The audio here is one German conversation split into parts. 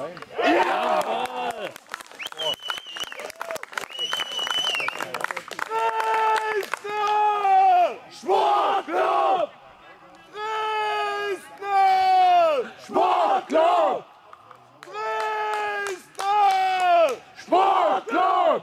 Zwei. Jawohl! Sportclub! Dresden! Sportclub! Dresden! Sportclub!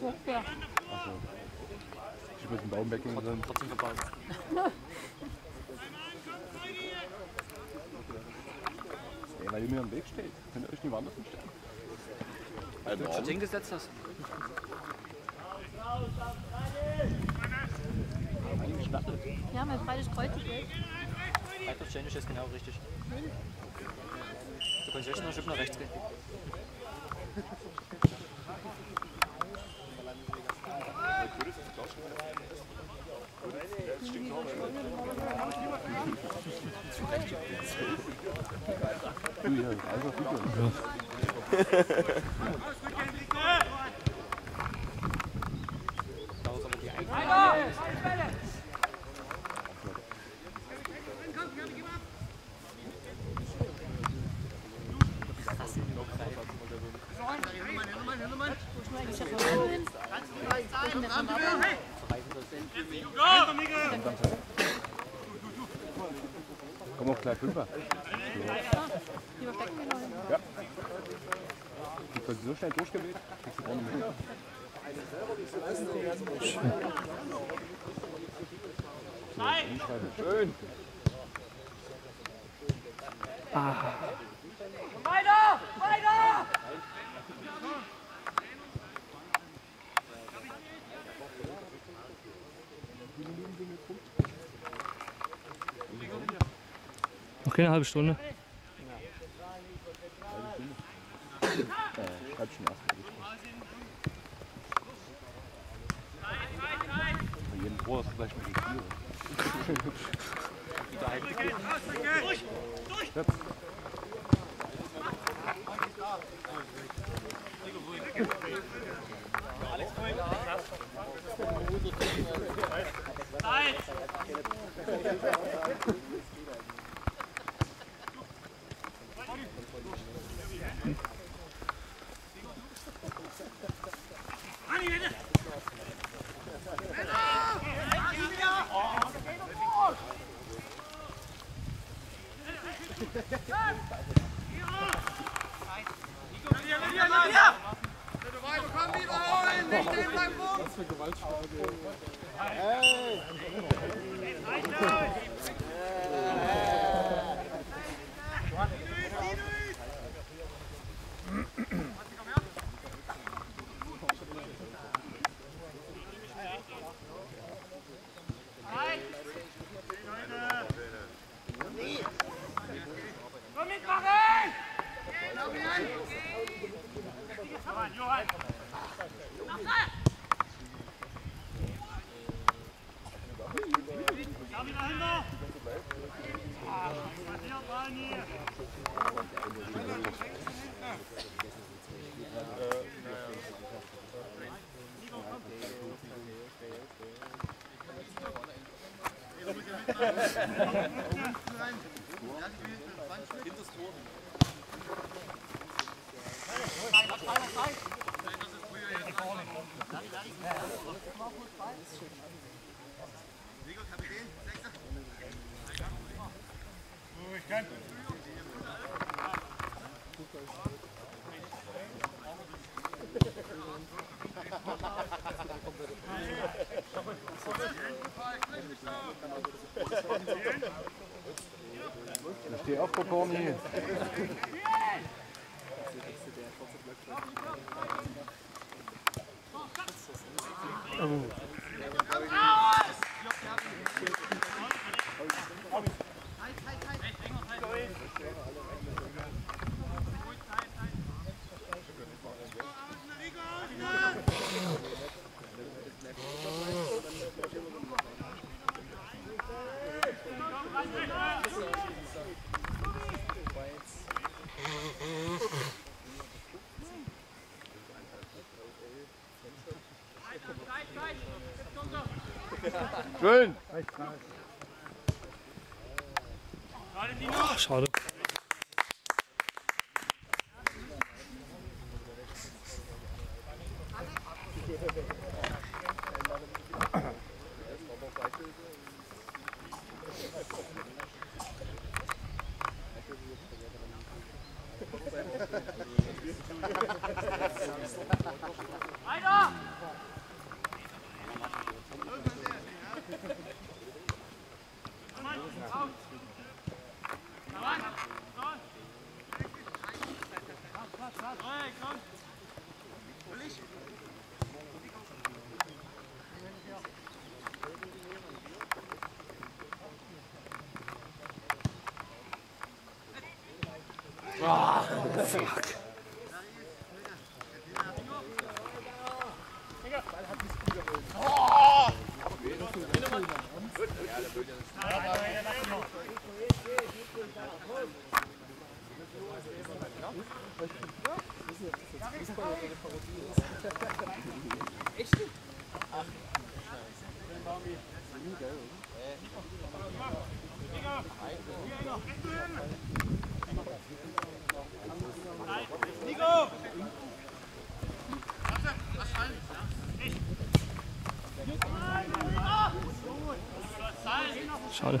War furchtbar. Achso. Ich muss den Baum drin. Trotzdem verbaut. Ey, weil ihr mir am Weg steht. Könnt ihr euch nicht woanders hinstellen? Weil du schon hingesetzt hast. Ja, mein breites Kreuz ist weg. Freitag Challenge ist genau richtig. Du kannst jetzt noch ein Stück nach rechts gehen. Du hier, einfach Video. Da ist aber die eigene. Ich hab noch einen. Genau hin. Ja. Du bist so schnell durchgewählt, kriegst du auch nicht mehr. So, hinschreiben. Schön. Weiter! Noch keine halbe Stunde. Jedem Tor ist vielleicht ein bisschen Jetzt. Kapitän, Sechser. Ruhig, kein Problem. på ny. Oh. Schön. Schade. Oh, fuck. Oh! Echt? Ach, scheiße. Schade.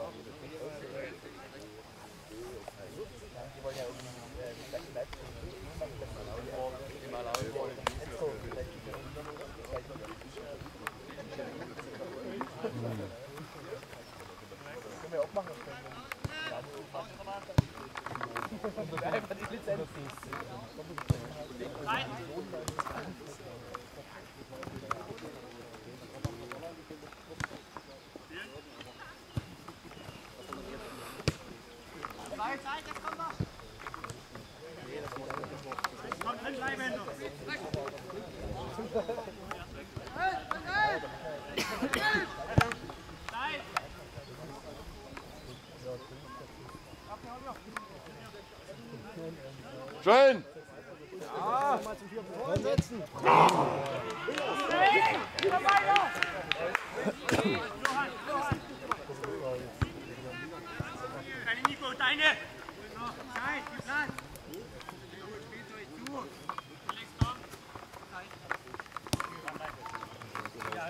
Hm. Einfach die Lizenz. Schön! Ja. Deine Nico, deine! Zeit, gib Platz! Ja.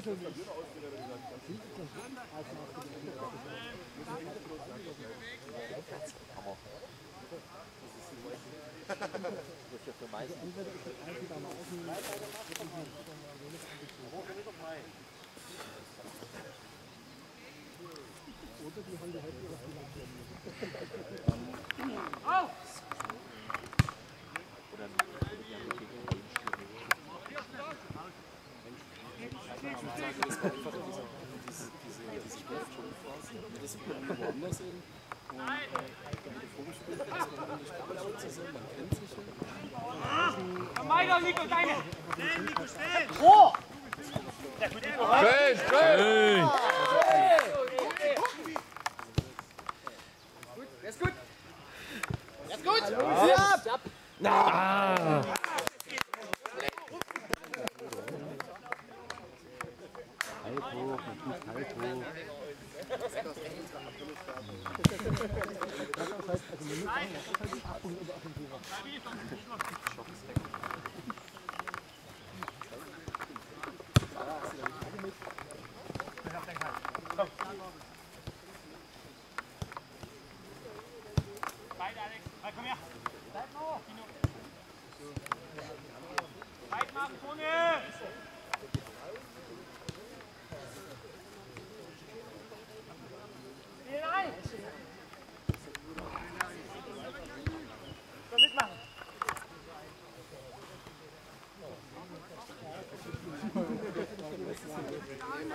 Ich steh auf, Corny. Und nee, nie auf die Straße. Komm Ah, Halt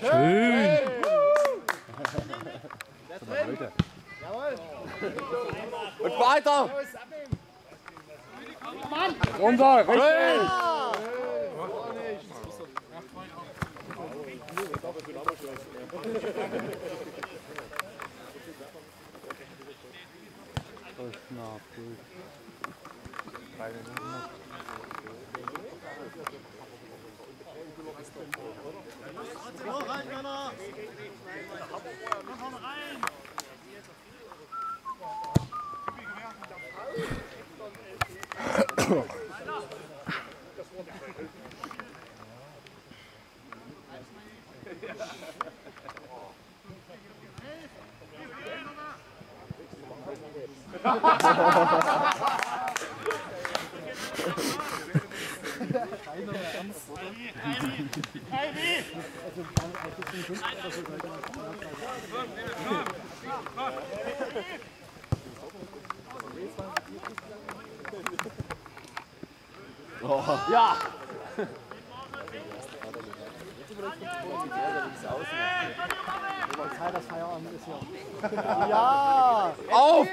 Schön. Und weiter. Runter, richtig! Das ist knapp, gut. Beide sind noch. Auf.